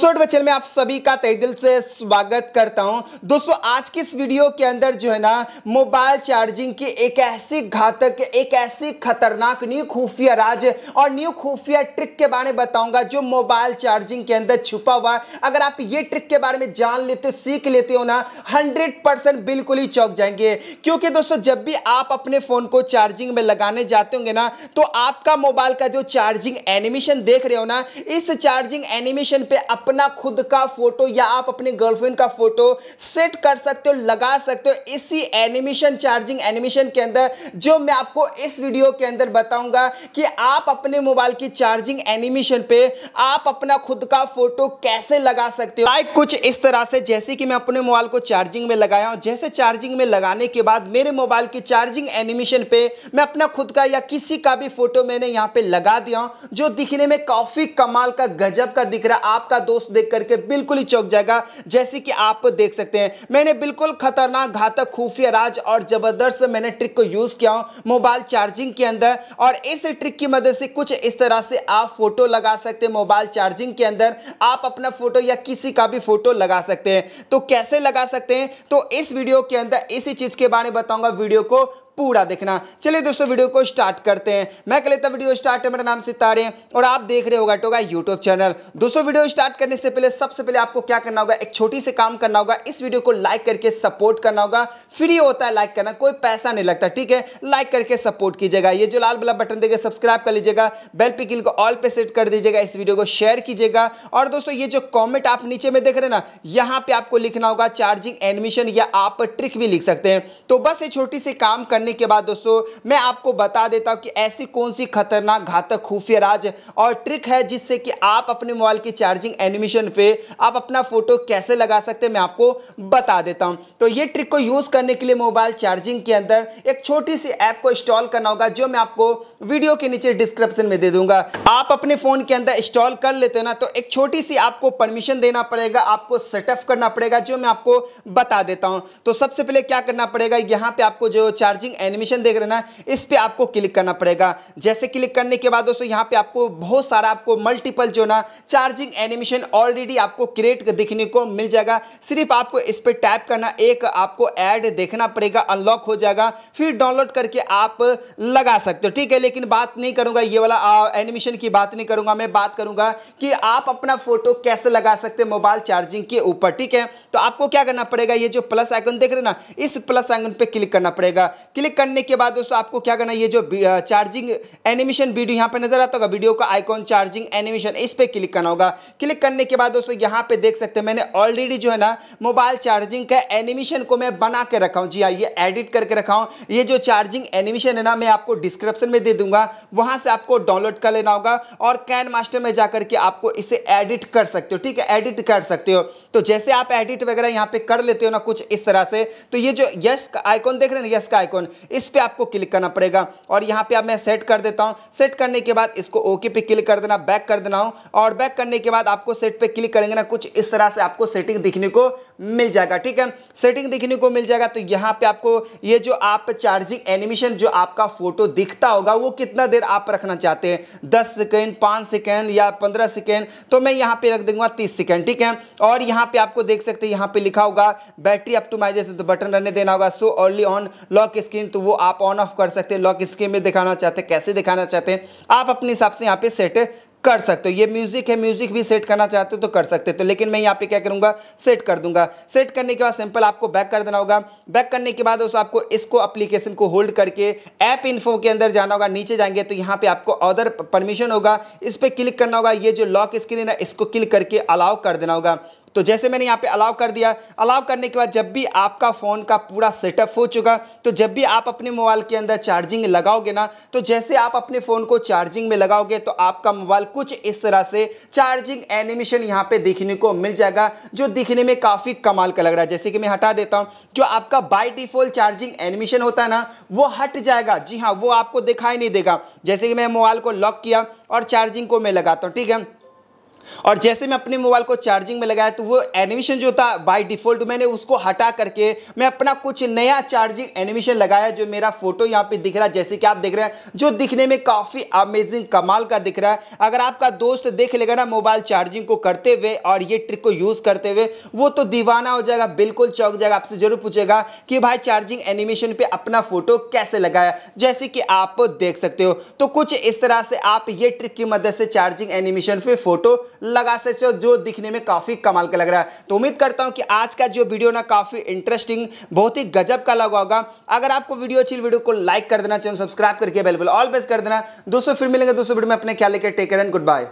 दोस्तों बच्चन में आप सभी का तय दिल से स्वागत करता हूँ। दोस्तों, आज की इस वीडियो के अंदर जो है ना, मोबाइल चार्जिंग की एक ऐसी घातक, एक ऐसी खतरनाक न्यू खुफिया राज और न्यू खुफिया ट्रिक के बारे में बताऊँगा जो मोबाइल चार्जिंग के अंदर छुपा हुआ है। अगर आप ये ट्रिक के बारे में जान लेते, सीख लेते हो ना हंड्रेड बिल्कुल ही चौक जाएँगे। क्योंकि दोस्तों, जब भी आप अपने फ़ोन को चार्जिंग में लगाने जाते होंगे ना तो आपका मोबाइल का जो चार्जिंग एनिमेशन देख रहे हो ना, इस चार्जिंग एनिमेशन पे अपना खुद का फ़ोटो या आप अपने गर्लफ्रेंड का फ़ोटो सेट कर सकते हो, लगा सकते हो इसी एनिमेशन चार्जिंग एनिमेशन के अंदर, जो मैं आपको इस वीडियो के अंदर बताऊँगा कि आप अपने मोबाइल की चार्जिंग एनिमेशन पे आप अपना खुद का फ़ोटो कैसे लगा सकते हो। लाइक कुछ इस तरह से, जैसे कि मैं अपने मोबाइल को चार्जिंग में लगाया हूँ। जैसे चार्जिंग में लगाने के बाद मेरे मोबाइल की चार्जिंग एनिमेशन पे मैं अपना खुद का या किसी का भी फ़ोटो मैंने यहाँ पे लगा दिया जो दिखने में काफ़ी कमाल का, गजब का दिख रहा आपका दोस्त देख करके बिल्कुल ही चौक जाएगा, जैसे कि आप देख सकते हैं। मैंने बिल्कुल खतरनाक घातक खुफिया राज और ज़बरदस्त मैंने ट्रिक को यूज़ किया मोबाइल चार्जिंग के अंदर। और इस ट्रिक की मदद से कुछ इस तरह से आप फ़ोटो लगा सकते हैं मोबाइल चार्जिंग के अंदर। आप अपना फ़ोटो या किसी का भी फ़ोटो लगा सकते हैं। तो कैसे लगा सकते हैं? तो इस वीडियो के अंदर इसी चीज़ के बारे में बताऊँगा। वीडियो को पूरा देखना। चलिए दोस्तों, वीडियो को स्टार्ट करते हैं। मैं कर लेता वीडियो स्टार्ट है, मेरा नाम सितारे और आप देख रहे होगा टोगा यूट्यूब चैनल दोस्तों, वीडियो स्टार्ट करने से पहले, सबसे पहले आपको क्या करना होगा, एक छोटी सी काम करना होगा। इस वीडियो को लाइक करके सपोर्ट करना होगा। फ्री होता है लाइक करना, कोई पैसा नहीं लगता, ठीक है? लाइक करके सपोर्ट कीजिएगा। ये जो लाल वाला बटन देगा सब्सक्राइब कर लीजिएगा। बेल पिकिल को ऑल पे सेट कर दीजिएगा। इस वीडियो को शेयर कीजिएगा। और दोस्तों, ये जो कॉमेंट आप नीचे में देख रहे ना, यहाँ पे आपको लिखना होगा चार्जिंग एनिमेशन या आप ट्रिक भी लिख सकते हैं। तो बस ये छोटी सी काम करने के बाद दोस्तों, मैं आपको बता देता हूँ कि ऐसी कौन सी खतरनाक घातक खुफिया राज और ट्रिक है जिससे कि आप अपने मोबाइल की चार्जिंग एनिमेशन पे आप अपना फ़ोटो कैसे लगा सकते हैं, मैं आपको बता देता हूँ। तो ये ट्रिक को यूज़ करने के लिए मोबाइल चार्जिंग के अंदर एक छोटी सी ऐप को इंस्टॉल करना होगा, जो मैं आपको वीडियो के नीचे डिस्क्रिप्शन में दे दूँगा। आप अपने फ़ोन के अंदर इंस्टॉल कर लेते हैं ना तो एक छोटी सी आपको परमिशन देना पड़ेगा, आपको सेटअप करना पड़ेगा, जो मैं आपको बता देता हूँ। तो सबसे पहले क्या करना पड़ेगा, यहाँ पे आपको जो चार्जिंग एनिमेशन देख रहे ना, इस पे आपको क्लिक करना पड़ेगा। जैसे क्लिक करने के बाद दोस्तों, यहाँ पे आपको बहुत सारा आपको मल्टीपल जो ना चार्जिंग एनिमेशन ऑलरेडी आपको क्रिएट दिखने को मिल जाएगा। सिर्फ़ आपको इस पर टाइप करना, एक आपको ऐड देखना पड़ेगा अनलॉक हो जाएगा, फिर डाउनलोड करके आप लगा सकते हो। ठीक है, लेकिन बात नहीं करूँगा, ये वाला एनिमेशन की बात नहीं करूँगा, मैं बात करूँगा कि आप अपना फ़ोटो कैसे लगा सकते हैं मोबाइल चार्जिंग के ऊपर। ठीक है तो आपको क्या करना पड़ेगा, ये जो प्लस आइकन देख रहे ना, इस प्लस आइकन पे क्लिक करना पड़ेगा। क्लिक करने के बाद दोस्तों आपको क्या करना ये जो चार्जिंग एनिमेशन वीडियो यहाँ पे नज़र आता होगा वीडियो का आइकॉन चार्जिंग एनिमेशन इस पर क्लिक करना होगा। क्लिक करने के बाद दोस्तों यहाँ पे देख सकते हैं, मैंने ऑलरेडी जो है ना मोबाइल चार्जिंग का एनिमेशन को मैं बना के रखा हूँ। जी हाँ ये एडिट करके रखा हूँ। ये जो चार्जिंग एनिमेशन है ना, मैं आपको डिस्क्रिप्शन में दे दूँगा। वहाँ से आपको डाउनलोड कर लेना होगा और कैन मास्टर में जाकर के आपको इसे एडिट कर सकते हो, ठीक है? एडिट कर सकते हो। तो जैसे आप एडिट वगैरह यहाँ पे कर लेते हो ना, कुछ इस तरह से तो ये जो यस का आइकॉन देख रहे हैं यस का आइकॉन इस पे आपको क्लिक करना पड़ेगा। और यहाँ पे अब मैं सेट कर देता हूँ। सेट करने के बाद इसको ओके पे क्लिक कर देना, बैक कर देना हूँ। और बैक करने के बाद आपको सेट पे क्लिक करेंगे ना, कुछ इस तरह से आपको सेटिंग दिखने को मिल जाएगा, ठीक है? सेटिंग दिखने को मिल जाएगा तो यहाँ पे आपको ये जो आप चार्जिंग एनिमेशन जो आपका फ़ोटो दिखता होगा, वो कितना देर आप रखना चाहते हैं? दस सेकेंड, पाँच सेकेंड या पंद्रह सेकेंड? तो मैं यहाँ पे रख दूँगा तीस सेकेंड, ठीक है? और यहाँ पे आपको देख सकते हैं, यहाँ पे लिखा होगा, बैटरी ऑप्टिमाइजेशन तो बटन रहने देना होगा। So only on, lock screen तो वो आप ऑन ऑफ़ कर सकते हैं लॉक स्क्रीन में दिखाना चाहते हैं, कैसे दिखाना चाहते हैं, आप अपने हिसाब से यहाँ पे सेट कर सकते हो। ये म्यूज़िक है म्यूज़िक भी सेट करना चाहते हो तो कर सकते हो। तो लेकिन मैं यहाँ पे क्या करूँगा सेट कर दूँगा। सेट करने के बाद सिंपल आपको बैक कर देना होगा। बैक करने के बाद उस आपको इसको एप्लीकेशन को होल्ड करके ऐप इन्फो के अंदर जाना होगा, नीचे जाएँगे तो यहाँ पे आपको अदर परमिशन होगा। इस पर क्लिक करना होगा। ये जो लॉक स्क्रीन है, इसको क्लिक करके अलाउ कर देना होगा। तो जैसे मैंने यहाँ पे अलाउ कर दिया अलाउ करने के बाद जब भी आपका फ़ोन का पूरा सेटअप हो चुका तो जब भी आप अपने मोबाइल के अंदर चार्जिंग लगाओगे ना तो जैसे आप अपने फ़ोन को चार्जिंग में लगाओगे तो आपका मोबाइल कुछ इस तरह से चार्जिंग एनिमेशन यहाँ पे देखने को मिल जाएगा, जो दिखने में काफ़ी कमाल का लग रहा है। जैसे कि मैं हटा देता हूँ, जो आपका बाई डिफ़ॉल्ट चार्जिंग एनिमेशन होता है ना, वो हट जाएगा। जी हाँ वो आपको दिखाई नहीं देगा। जैसे कि मैं मोबाइल को लॉक किया और चार्जिंग को मैं लगाता हूँ, ठीक है? और जैसे मैं अपने मोबाइल को चार्जिंग में लगाया तो वो एनिमेशन जो था बाय डिफ़ॉल्ट मैंने उसको हटा करके मैं अपना कुछ नया चार्जिंग एनिमेशन लगाया जो मेरा फ़ोटो यहाँ पे दिख रहा है, जैसे कि आप देख रहे हैं, जो दिखने में काफ़ी अमेजिंग कमाल का दिख रहा है। अगर आपका दोस्त देख लेगा ना मोबाइल चार्जिंग को करते हुए और ये ट्रिक को यूज़ करते हुए, वो तो दीवाना हो जाएगा, बिल्कुल चौक जाएगा, आपसे ज़रूर पूछेगा कि भाई चार्जिंग एनिमेशन पे अपना फ़ोटो कैसे लगाया, जैसे कि आप देख सकते हो। तो कुछ इस तरह से आप ये ट्रिक की मदद से चार्जिंग एनिमेशन पे फ़ोटो लगा सकते हो, जो दिखने में काफ़ी कमाल का लग रहा है। तो उम्मीद करता हूँ कि आज का जो वीडियो ना काफ़ी इंटरेस्टिंग बहुत ही गजब का लगा होगा। अगर आपको वीडियो अच्छी वीडियो को लाइक कर देना, चैनल सब्सक्राइब करके अवेलेबल ऑल बेस्ट कर देना। दोस्तों, फिर मिलेंगे दोस्तों वीडियो में अपने ख्याल लेकर टेक एंड गुड बाय